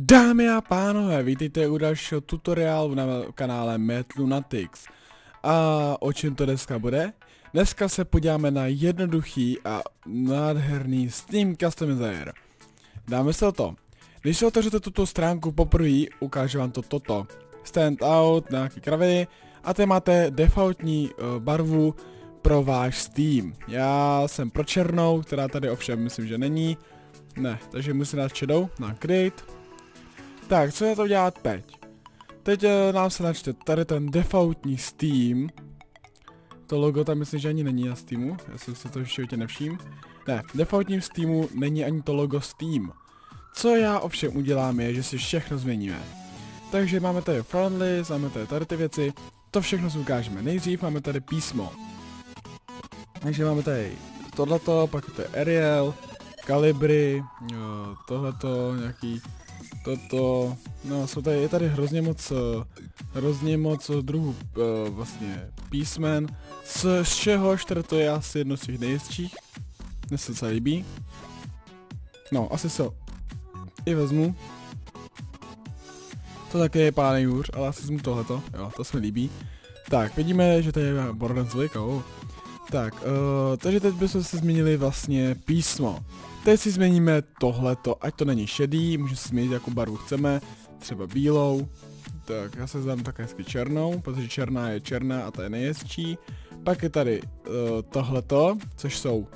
Dámy a pánové, vítejte u dalšího tutoriálu na kanále Matt Lunatics. A o čem to dneska bude? Dneska se podíváme na jednoduchý a nádherný Steam Customizer. Dáme se o to. Když si otevřete tuto stránku poprvé, ukážu vám to toto. Stand out, nějaký kraviny a tady máte defaultní uh, barvu pro váš Steam. Já jsem pro černou, která tady ovšem myslím, že není. Ne, takže musím dát šedou na create tak, co je to dělat teď? Teď uh, nám se načte tady ten defaultní Steam. To logo tam myslím, že ani není na Steamu, já jsem si to životě nevším. Ne, v defaultním Steamu není ani to logo Steam. Co já ovšem udělám je, že si všechno změníme. Takže máme tady friendly, máme tady tady ty věci, to všechno si ukážeme. Nejdřív máme tady písmo. Takže máme tady tohleto, pak to je Ariel, kalibry, tohleto, nějaký toto, no jsou tady, je tady hrozně moc, eh, hrozně moc druhů uh, vlastně písmen, z, z čehož teda to je asi jedno z těch nejistších, mně se líbí. No, asi se i vezmu. To také je pár nejhůř, ale asi vezmu tohleto, jo, to se mi líbí. Tak, vidíme, že tady je Borderlands oh. Tak, uh, takže teď bychom se změnili vlastně písmo. Teď si změníme tohleto, ať to není šedý, může si změnit jakou barvu chceme, třeba bílou. Tak já se zdám také hezky černou, protože černá je černá a ta je nejhezčí. Pak je tady uh, tohleto, což jsou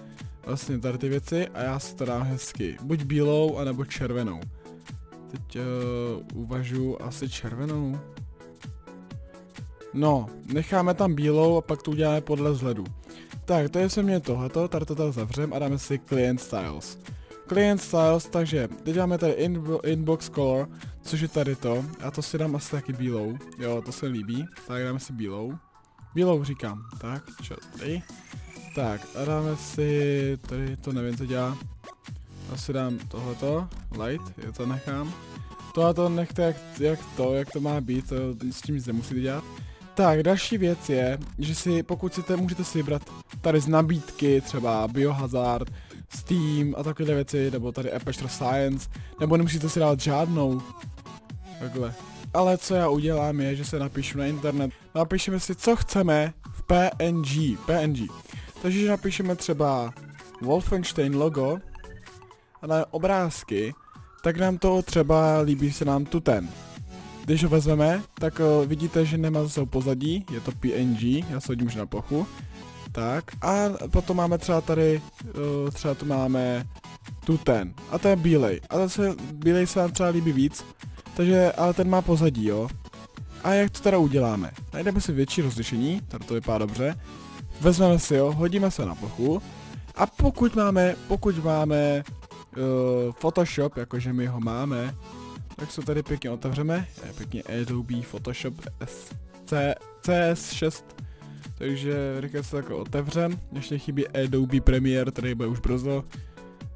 vlastně tady ty věci a já si to dám hezky, buď bílou, anebo červenou. Teď uh, uvažu asi červenou. No, necháme tam bílou a pak to uděláme podle vzhledu. Tak, to je se mě tohleto, tady to tady zavřem a dáme si Client Styles. Client Styles, takže teď máme tady inbo Inbox Color, což je tady to. A to si dám asi taky bílou. Jo, to se líbí. Tak dáme si bílou. Bílou říkám. Tak, čo tady. Tak, a dáme si, tady to nevím, co dělá. Asi dám tohleto, light, je to nechám. Tohle nechte jak, jak to, jak to má být, to s tím nic nemusíte dělat. Tak, další věc je, že si, pokud chcete, můžete si vybrat tady z nabídky, třeba Biohazard, Steam a takové věci, nebo tady Aperture Science, nebo nemusíte si dát žádnou. Takhle. Ale co já udělám je, že se napíšu na internet, napíšeme si, co chceme v PNG, PNG. Takže napíšeme třeba Wolfenstein logo a na obrázky, tak nám to třeba líbí se nám tu ten. Když ho vezmeme, tak uh, vidíte, že nemá zase pozadí, je to PNG, já se hodím už na plochu. Tak, a potom máme třeba tady, uh, třeba tu máme tu ten, a ten bílej. A zase bílej se nám třeba líbí víc, takže, ale ten má pozadí, jo. A jak to teda uděláme? Najdeme si větší rozlišení, tady to vypadá dobře. Vezmeme si ho, hodíme se na plochu. A pokud máme, pokud máme uh, Photoshop, jakože my ho máme, tak se tady pěkně otevřeme, je pěkně Adobe Photoshop C CS6, takže rychle se takhle otevřem, ještě chybí Adobe Premiere, který bude už brzo,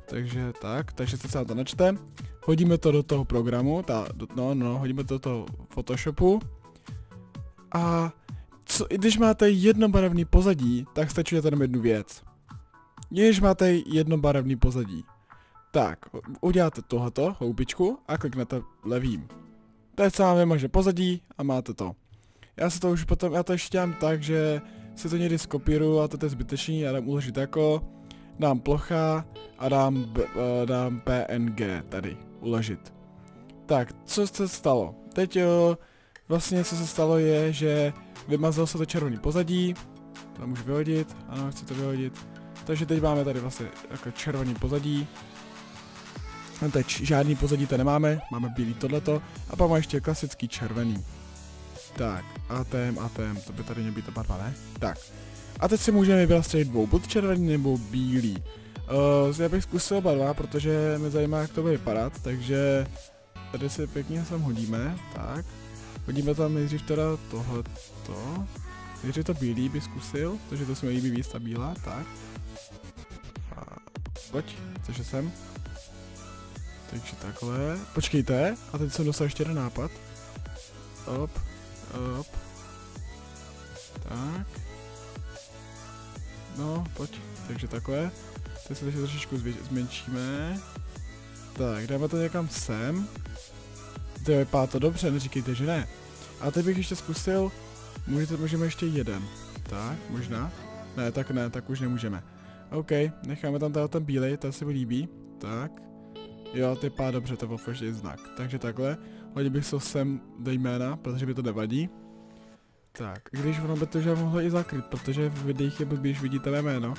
takže tak, takže se to načte, hodíme to do toho programu, ta, do, no, no, hodíme to do toho Photoshopu. A co, i když máte jednobarevný pozadí, tak stačí jenom jednu věc. Když máte jednobarevný pozadí, tak, uděláte tohoto, houbičku a kliknete levým. Teď se vám vymaže pozadí a máte to. Já se to už potom, já to ještě dělám tak, že si to někdy skopíruju a to je zbytečný, já dám uložit jako, dám plocha a dám, b, uh, dám PNG tady, uložit. Tak, co se stalo? Teď jo, vlastně co se stalo je, že vymazal se to červený pozadí, to můžu vyhodit, ano, chci to vyhodit. Takže teď máme tady vlastně jako červený pozadí, teď žádný pozadí to nemáme, máme bílý tohleto a pak máme ještě klasický červený. Tak, ATM, ATM, to by tady měl být oba dva, ne? Tak. A teď si můžeme vybrat z dvou, buď červený nebo bílý. Uh, já bych zkusil oba dva, protože mě zajímá, jak to bude vypadat, takže tady si pěkně sem hodíme, tak. Hodíme tam nejdřív teda tohleto. Nejdřív to bílý by zkusil, protože to se mi líbí víc ta bílá, tak. Pojď, cože jsem? Takže takhle. Počkejte, a teď jsem dostal ještě jeden nápad. Op, op. Tak. No, pojď. Takže takhle. Teď se ještě trošičku zmenšíme. Tak, dáme to někam sem. To vypadá to dobře, neříkejte, že ne. A teď bych ještě zkusil, můžete, můžeme ještě jeden. Tak, možná. Ne, tak ne, tak už nemůžeme. OK, necháme tam tady ten bílej, to se mi líbí. Tak. Jo, ty pá dobře, to byl každý znak. Takže takhle. Hodil bych se sem do jména, protože by to nevadí. Tak, když ono by to že mohlo i zakryt, protože v videích je blbý, vidíte mé jméno.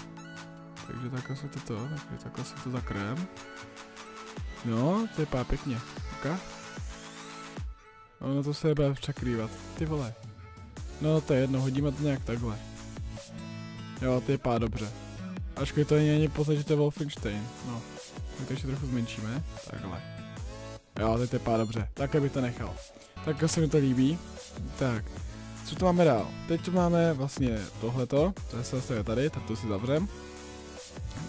Takže takhle se to to, takže takhle se to zakryjem. No, to je pá pěkně. Ok? Ono to se bude překrývat. Ty vole. No to je jedno, hodíme to nějak takhle. Jo, ty je pá dobře. Ačkoliv to není ani poznat, že to je Wolfenstein. No. Tak to ještě trochu zmenšíme. Takhle. Jo, teď je pá dobře. Takhle bych to nechal. Tak se mi to líbí. Tak. Co tu máme dál? Teď tu máme vlastně tohleto. To je se tady, tak to si zavřem.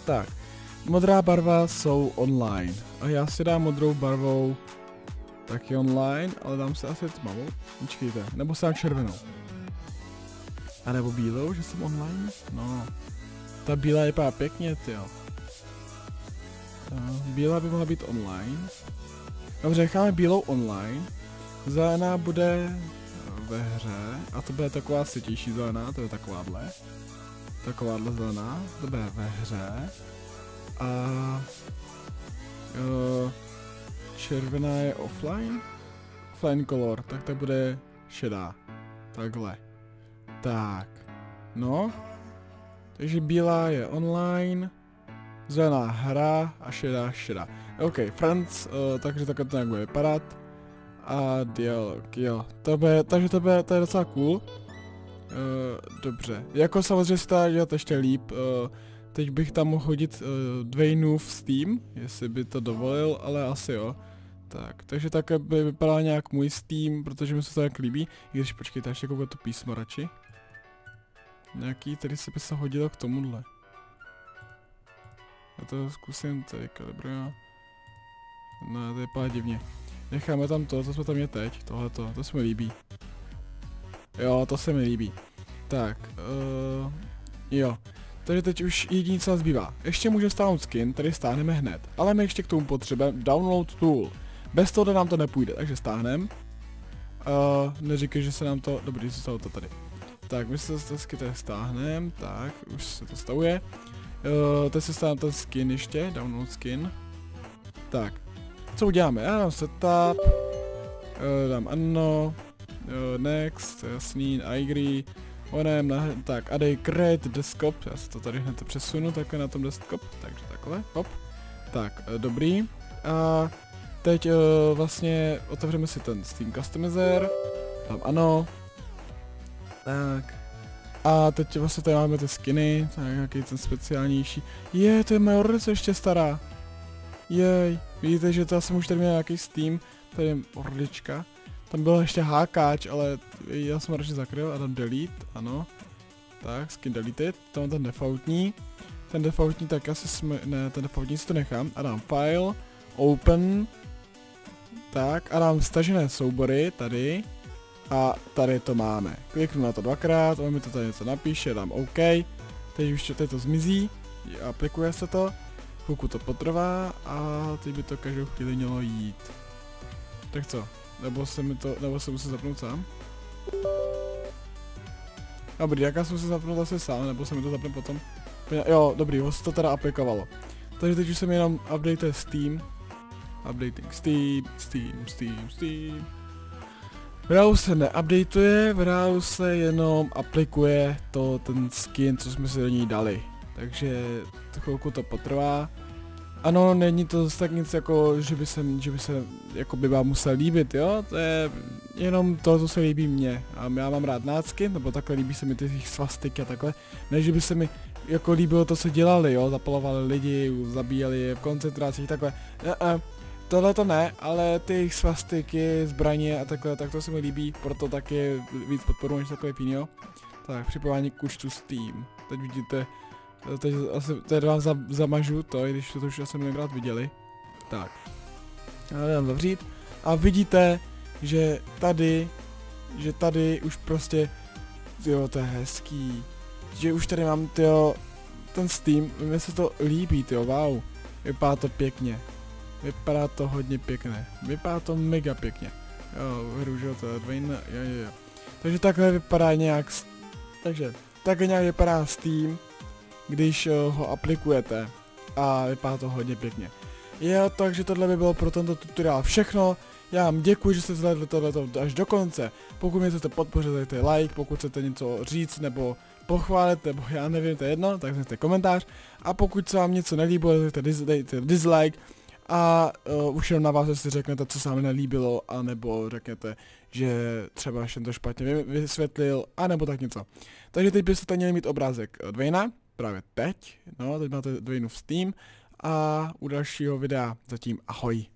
Tak. Modrá barva jsou online. A já si dám modrou barvou taky online, ale dám si asi tmavou. Počkejte, nebo si dám červenou. A nebo bílou, že jsem online? No. Ta bílá je pěkně, jo. Bílá by mohla být online. Dobře, necháme bílou online. Zelená bude ve hře a to bude taková světější zelená, to je takováhle. Takováhle zelená, to bude ve hře. A jo, červená je offline? Offline color, tak to bude šedá. Takhle. Tak. No. Takže bílá je online, zelená hra a šedá šedá. OK, Friends, uh, takže takhle to nějak bude vypadat. A dialog, jo. To bude, takže to, bude, to je docela cool. Uh, dobře. Jako samozřejmě se to dělat ještě líp. Uh, teď bych tam mohl hodit uh, Dwayneův Steam, jestli by to dovolil, ale asi jo. Tak, takže také by vypadal nějak můj Steam, protože mi se to tak líbí. I když počkejte, ještě koukám to písmo radši. Nějaký, tady se by se hodilo k tomuhle. To zkusím tady kalibruju. No, to je pár divně. Necháme tam to, co jsme tam je teď, tohleto, to se mi líbí. Jo, to se mi líbí. Tak, uh, jo. Takže teď už jediný, co zbývá. Ještě může stáhnout skin, který stáhneme hned. Ale my ještě k tomu potřebujeme download tool. Bez toho nám to nepůjde, takže stáhneme. Uh, neříkej, že se nám to... Dobrý, zůstalo to tady. Tak, my se to tady stáhneme, tak, už se to stavuje. Uh, teď se stáhneme ten skin ještě, download skin. Tak, co uděláme? Já dám setup, uh, dám ano, uh, next, jasný, agree, onem, na, tak, a dej create desktop, já se to tady hned přesunu takhle na tom desktop, takže takhle, hop. Tak, uh, dobrý. A teď uh, vlastně otevřeme si ten Steam Customizer, tam ano, tak. A teď vlastně tady máme ty skiny, tak nějaký ten speciálnější. Je, to je moje ještě stará. Jej, vidíte, že to jsem už tady měl nějaký Steam, tady je orlička. Tam byl ještě hákáč, ale já jsem radši zakryl a tam delete, ano. Tak, skin deleted, tam ten defaultní. Ten defaultní, tak asi jsme, ne, ten defaultní si to nechám a dám file, open, tak a dám stažené soubory tady a tady to máme. Kliknu na to dvakrát, on mi to tady něco napíše, dám OK, teď už teď to zmizí, aplikuje se to, chvilku to potrvá a teď by to každou chvíli mělo jít. Tak co? Nebo se mi to, nebo se musím zapnout sám? Dobrý, jak já jsem se zapnout asi sám, nebo se mi to zapne potom? Jo, dobrý, ho se to teda aplikovalo. Takže teď už jsem jenom update Steam. Updating Steam, Steam, Steam, Steam. Browse se neupdateuje, browse se jenom aplikuje to, ten skin, co jsme si do ní dali. Takže to chvilku to potrvá. Ano, není to zase tak nic jako, že by se, že by se jako by vám musel líbit, jo? To je jenom to, co se líbí mně. A já mám rád nácky, nebo takhle líbí se mi ty svastiky a takhle. Ne, že by se mi jako líbilo to, co dělali, jo? Zapalovali lidi, zabíjeli je v koncentracích, takhle. Ne, ne, tohle to ne, ale ty svastiky, zbraně a takhle, tak to se mi líbí, proto taky víc podporu než takové jiného. Tak, připojení k účtu Steam. Teď vidíte, teď asi teď vám za, zamažu to, i když to už asi mnohokrát viděli. Tak. Já dám zavřít. A vidíte, že tady, že tady už prostě, jo, to je hezký. Že už tady mám, tyjo, ten Steam, mi se to líbí, tyjo, wow. Vypadá to pěkně. Vypadá to hodně pěkně. Vypadá to mega pěkně. Jo, jo, to je jo, jo, jo. Takže takhle vypadá nějak, takže takhle nějak vypadá Steam, když uh, ho aplikujete a vypadá to hodně pěkně. Jo, takže tohle by bylo pro tento tutoriál všechno. Já vám děkuji, že jste zhledli tohleto až do konce. Pokud mě chcete podpořit, dejte like, pokud chcete něco říct nebo pochválit, nebo já nevím, to je jedno, tak dejte komentář. A pokud se vám něco nelíbilo, dejte, dis, dejte dislike. A uh, už jenom na vás, jestli řeknete, co se vám nelíbilo, anebo řeknete, že třeba jsem to špatně vy, vysvětlil, anebo tak něco. Takže teď byste měli mít obrázek eh, Dwayna, právě teď, no, teď máte Dwaynu v Steam, a u dalšího videa zatím ahoj.